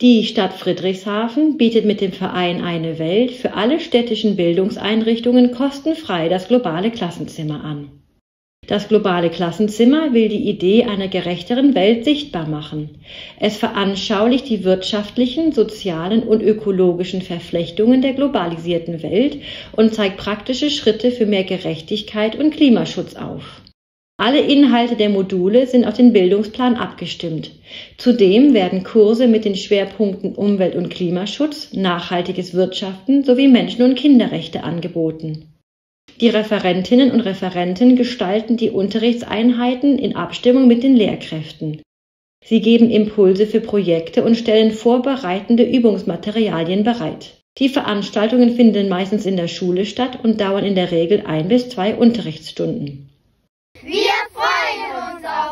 Die Stadt Friedrichshafen bietet mit dem Verein Eine Welt für alle städtischen Bildungseinrichtungen kostenfrei das globale Klassenzimmer an. Das globale Klassenzimmer will die Idee einer gerechteren Welt sichtbar machen. Es veranschaulicht die wirtschaftlichen, sozialen und ökologischen Verflechtungen der globalisierten Welt und zeigt praktische Schritte für mehr Gerechtigkeit und Klimaschutz auf. Alle Inhalte der Module sind auf den Bildungsplan abgestimmt. Zudem werden Kurse mit den Schwerpunkten Umwelt- und Klimaschutz, nachhaltiges Wirtschaften sowie Menschen- und Kinderrechte angeboten. Die Referentinnen und Referenten gestalten die Unterrichtseinheiten in Abstimmung mit den Lehrkräften. Sie geben Impulse für Projekte und stellen vorbereitende Übungsmaterialien bereit. Die Veranstaltungen finden meistens in der Schule statt und dauern in der Regel ein bis zwei Unterrichtsstunden. Wir freuen uns auf!